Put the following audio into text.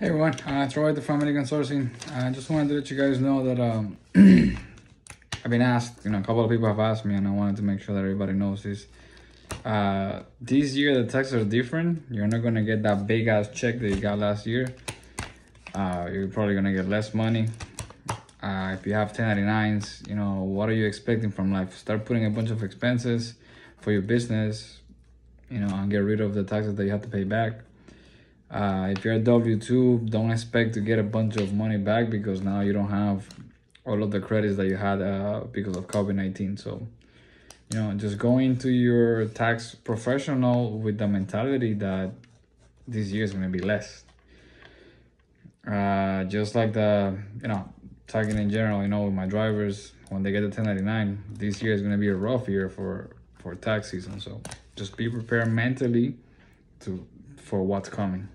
Hey everyone, uh, it's Roy the Family Consortium. I just wanted to let you guys know that um, I've been asked, you know, a couple of people have asked me and I wanted to make sure that everybody knows this. Uh, this year the taxes are different. You're not gonna get that big ass check that you got last year. Uh, you're probably gonna get less money. Uh, if you have 1099s, you know, what are you expecting from life? Start putting a bunch of expenses for your business, you know, and get rid of the taxes that you have to pay back uh, if you're a W2, don't expect to get a bunch of money back because now you don't have all of the credits that you had uh, because of COVID-19. So, you know, just go into your tax professional with the mentality that this year is going to be less. Uh, just like the, you know, talking in general, you know, with my drivers, when they get the 1099, this year is going to be a rough year for, for tax season. So just be prepared mentally to for what's coming.